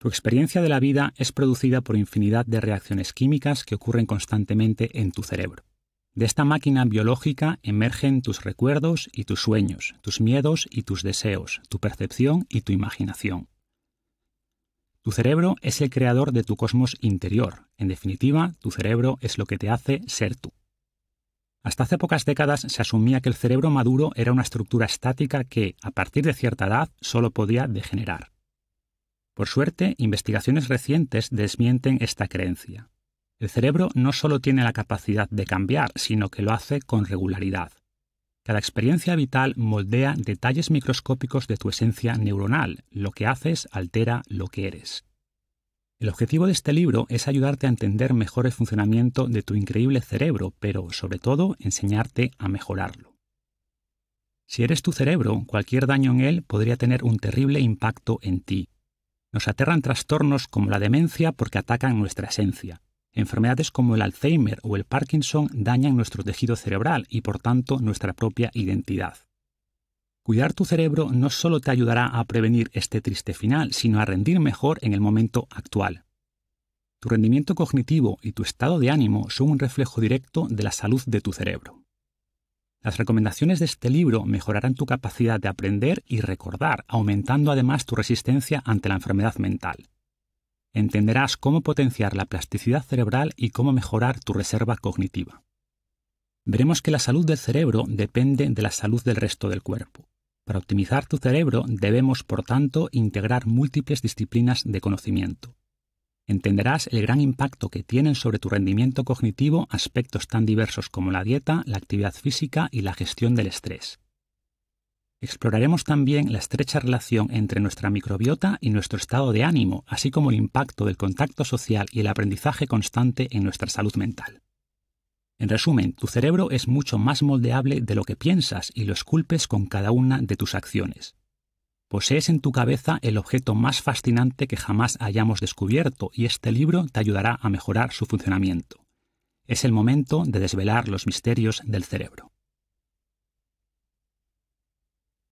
Tu experiencia de la vida es producida por infinidad de reacciones químicas que ocurren constantemente en tu cerebro. De esta máquina biológica emergen tus recuerdos y tus sueños, tus miedos y tus deseos, tu percepción y tu imaginación. Tu cerebro es el creador de tu cosmos interior. En definitiva, tu cerebro es lo que te hace ser tú. Hasta hace pocas décadas se asumía que el cerebro maduro era una estructura estática que, a partir de cierta edad, solo podía degenerar. Por suerte, investigaciones recientes desmienten esta creencia. El cerebro no solo tiene la capacidad de cambiar, sino que lo hace con regularidad. Cada experiencia vital moldea detalles microscópicos de tu esencia neuronal. Lo que haces altera lo que eres. El objetivo de este libro es ayudarte a entender mejor el funcionamiento de tu increíble cerebro, pero sobre todo enseñarte a mejorarlo. Si eres tu cerebro, cualquier daño en él podría tener un terrible impacto en ti. Nos aterran trastornos como la demencia porque atacan nuestra esencia. Enfermedades como el Alzheimer o el Parkinson dañan nuestro tejido cerebral y por tanto nuestra propia identidad. Cuidar tu cerebro no solo te ayudará a prevenir este triste final, sino a rendir mejor en el momento actual. Tu rendimiento cognitivo y tu estado de ánimo son un reflejo directo de la salud de tu cerebro. Las recomendaciones de este libro mejorarán tu capacidad de aprender y recordar, aumentando además tu resistencia ante la enfermedad mental entenderás cómo potenciar la plasticidad cerebral y cómo mejorar tu reserva cognitiva. Veremos que la salud del cerebro depende de la salud del resto del cuerpo. Para optimizar tu cerebro debemos, por tanto, integrar múltiples disciplinas de conocimiento. Entenderás el gran impacto que tienen sobre tu rendimiento cognitivo aspectos tan diversos como la dieta, la actividad física y la gestión del estrés. Exploraremos también la estrecha relación entre nuestra microbiota y nuestro estado de ánimo, así como el impacto del contacto social y el aprendizaje constante en nuestra salud mental. En resumen, tu cerebro es mucho más moldeable de lo que piensas y lo esculpes con cada una de tus acciones. Posees en tu cabeza el objeto más fascinante que jamás hayamos descubierto y este libro te ayudará a mejorar su funcionamiento. Es el momento de desvelar los misterios del cerebro.